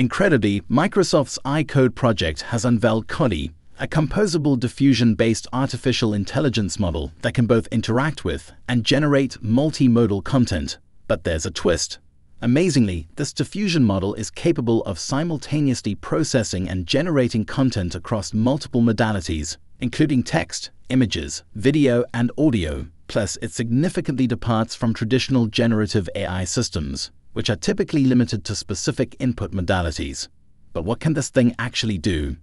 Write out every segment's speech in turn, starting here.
Incredibly, Microsoft's i-Code project has unveiled CoDi, a composable diffusion-based artificial intelligence model that can both interact with and generate multimodal content. But there's a twist. Amazingly, this diffusion model is capable of simultaneously processing and generating content across multiple modalities, including text, images, video, and audio. Plus, it significantly departs from traditional generative AI systems, which are typically limited to specific input modalities. But what can this thing actually do?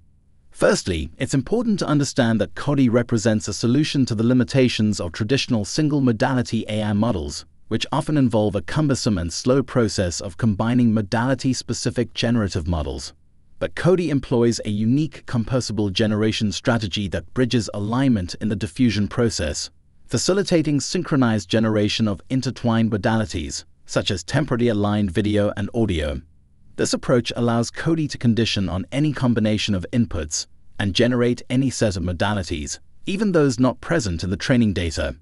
Firstly, it's important to understand that CoDi represents a solution to the limitations of traditional single modality AI models, which often involve a cumbersome and slow process of combining modality specific generative models. But CoDi employs a unique composable generation strategy that bridges alignment in the diffusion process, facilitating synchronized generation of intertwined modalities, such as temporally aligned video and audio. This approach allows CoDi to condition on any combination of inputs and generate any set of modalities, even those not present in the training data.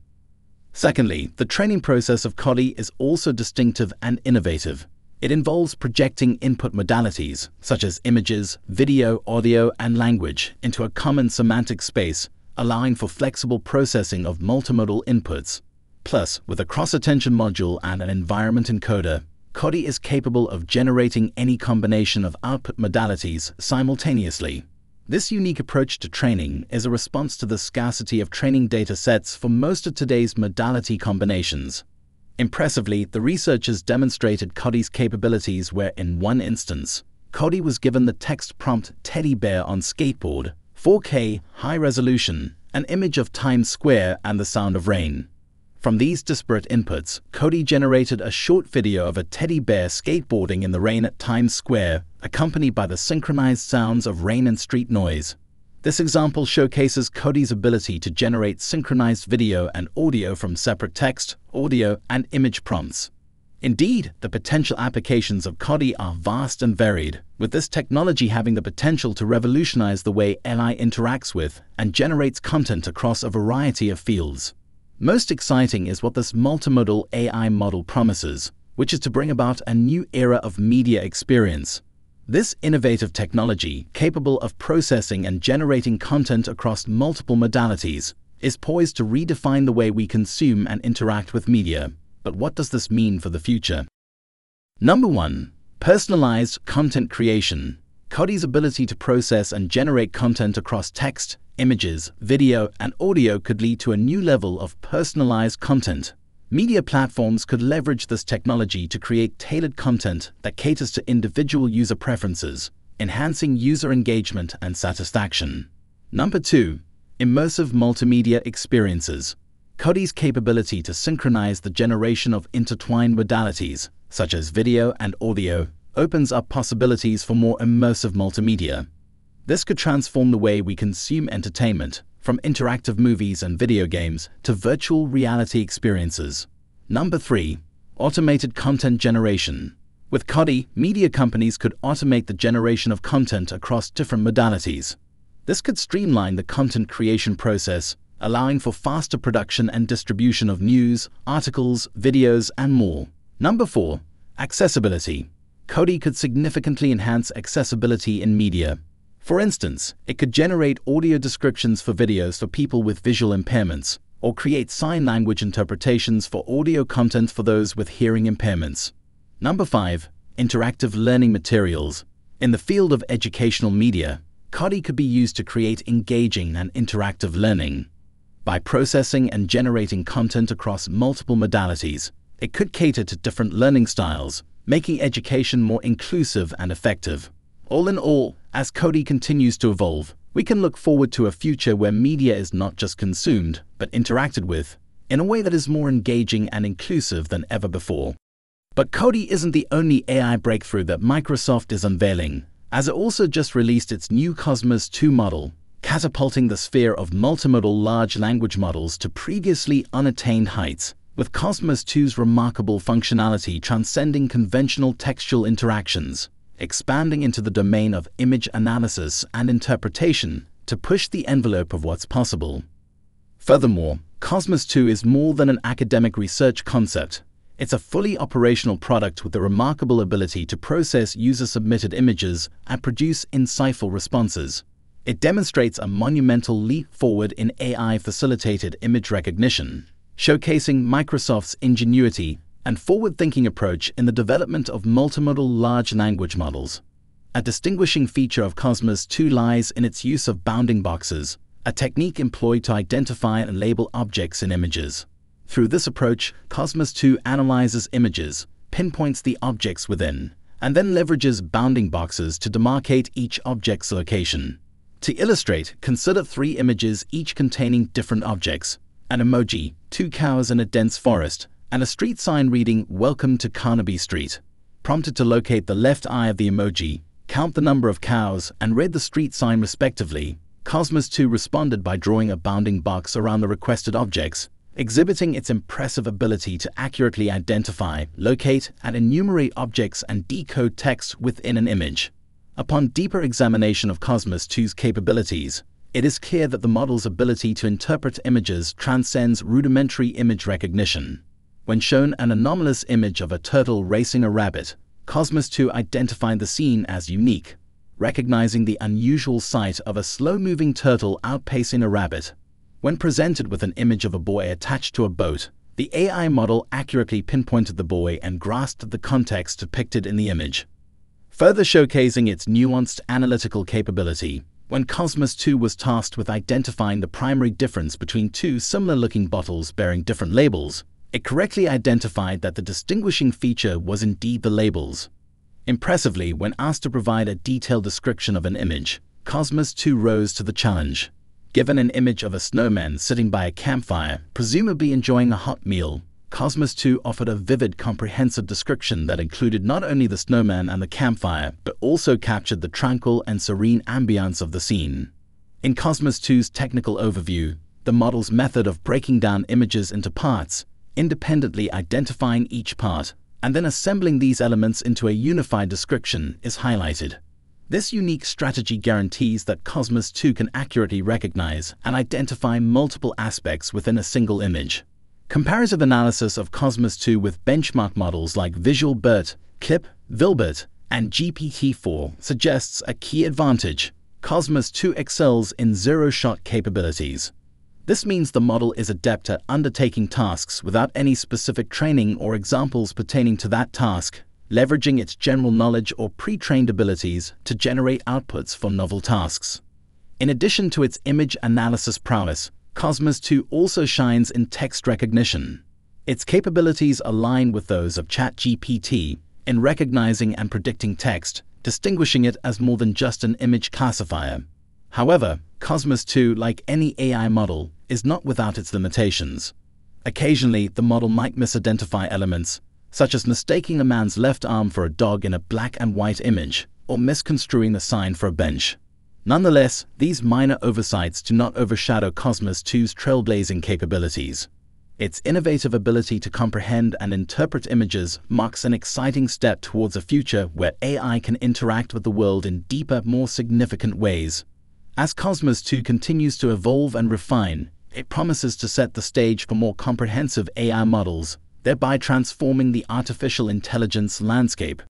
Secondly, the training process of CoDi is also distinctive and innovative. It involves projecting input modalities, such as images, video, audio, and language, into a common semantic space, allowing for flexible processing of multimodal inputs. Plus, with a cross-attention module and an environment encoder, CoDi is capable of generating any combination of output modalities simultaneously. This unique approach to training is a response to the scarcity of training data sets for most of today's modality combinations. Impressively, the researchers demonstrated CoDi's capabilities where, in one instance, CoDi was given the text prompt teddy bear on skateboard, 4K, high resolution, an image of Times Square, and the sound of rain. From these disparate inputs, CoDi generated a short video of a teddy bear skateboarding in the rain at Times Square, accompanied by the synchronized sounds of rain and street noise. This example showcases CoDi's ability to generate synchronized video and audio from separate text, audio, and image prompts. Indeed, the potential applications of CoDi are vast and varied, with this technology having the potential to revolutionize the way AI interacts with and generates content across a variety of fields. Most exciting is what this multimodal AI model promises, which is to bring about a new era of media experience. This innovative technology, capable of processing and generating content across multiple modalities, is poised to redefine the way we consume and interact with media. But what does this mean for the future? Number 1. Personalized content creation. CoDi's ability to process and generate content across text, images, video, and audio could lead to a new level of personalized content. Media platforms could leverage this technology to create tailored content that caters to individual user preferences, enhancing user engagement and satisfaction. Number 2. Immersive multimedia experiences. CoDi's capability to synchronize the generation of intertwined modalities, such as video and audio, opens up possibilities for more immersive multimedia. This could transform the way we consume entertainment, from interactive movies and video games to virtual reality experiences. Number 3. Automated content generation. With CoDi, media companies could automate the generation of content across different modalities. This could streamline the content creation process, allowing for faster production and distribution of news, articles, videos, and more. Number 4. Accessibility. CoDi could significantly enhance accessibility in media. For instance, it could generate audio descriptions for videos for people with visual impairments, or create sign language interpretations for audio content for those with hearing impairments. Number 5. Interactive learning materials. In the field of educational media, CoDi could be used to create engaging and interactive learning. By processing and generating content across multiple modalities, it could cater to different learning styles, making education more inclusive and effective. All in all, as CoDi continues to evolve, we can look forward to a future where media is not just consumed, but interacted with, in a way that is more engaging and inclusive than ever before. But CoDi isn't the only AI breakthrough that Microsoft is unveiling, as it also just released its new Kosmos 2 model, catapulting the sphere of multimodal large language models to previously unattained heights, with Kosmos 2's remarkable functionality transcending conventional textual interactions expanding into the domain of image analysis and interpretation to push the envelope of what's possible. Furthermore, Kosmos 2 is more than an academic research concept. It's a fully operational product with the remarkable ability to process user submitted images and produce insightful responses. It demonstrates a monumental leap forward in AI facilitated image recognition, showcasing Microsoft's ingenuity and forward thinking approach in the development of multimodal large language models. A distinguishing feature of Kosmos 2 lies in its use of bounding boxes, a technique employed to identify and label objects in images. Through this approach, Kosmos 2 analyzes images, pinpoints the objects within, and then leverages bounding boxes to demarcate each object's location. To illustrate, consider three images each containing different objects an emoji, two cows in a dense forest, and a street sign reading Welcome to Carnaby Street. Prompted to locate the left eye of the emoji, count the number of cows, and read the street sign respectively, Kosmos 2 responded by drawing a bounding box around the requested objects, exhibiting its impressive ability to accurately identify, locate, and enumerate objects and decode text within an image. Upon deeper examination of Kosmos 2's capabilities, it is clear that the model's ability to interpret images transcends rudimentary image recognition. When shown an anomalous image of a turtle racing a rabbit, Kosmos 2 identified the scene as unique, recognizing the unusual sight of a slow-moving turtle outpacing a rabbit. When presented with an image of a boy attached to a boat, the AI model accurately pinpointed the boy and grasped the context depicted in the image further showcasing its nuanced analytical capability. When Kosmos 2 was tasked with identifying the primary difference between two similar-looking bottles bearing different labels, it correctly identified that the distinguishing feature was indeed the labels. Impressively, when asked to provide a detailed description of an image, Kosmos 2 rose to the challenge. Given an image of a snowman sitting by a campfire, presumably enjoying a hot meal, Kosmos 2 offered a vivid, comprehensive description that included not only the snowman and the campfire, but also captured the tranquil and serene ambience of the scene. In Kosmos 2's technical overview, the model's method of breaking down images into parts, independently identifying each part, and then assembling these elements into a unified description is highlighted. This unique strategy guarantees that Kosmos 2 can accurately recognize and identify multiple aspects within a single image. Comparative analysis of Kosmos 2 with benchmark models like Visual BERT, CLIP, ViLBERT, and GPT-4 suggests a key advantage. Kosmos 2 excels in zero-shot capabilities. This means the model is adept at undertaking tasks without any specific training or examples pertaining to that task, leveraging its general knowledge or pre-trained abilities to generate outputs for novel tasks. In addition to its image analysis prowess, Kosmos 2 also shines in text recognition. Its capabilities align with those of ChatGPT in recognizing and predicting text, distinguishing it as more than just an image classifier. However, Kosmos 2, like any AI model, is not without its limitations. Occasionally, the model might misidentify elements, such as mistaking a man's left arm for a dog in a black and white image, or misconstruing the sign for a bench. Nonetheless, these minor oversights do not overshadow Kosmos 2's trailblazing capabilities. Its innovative ability to comprehend and interpret images marks an exciting step towards a future where AI can interact with the world in deeper, more significant ways. As Kosmos 2 continues to evolve and refine, it promises to set the stage for more comprehensive AI models, thereby transforming the artificial intelligence landscape.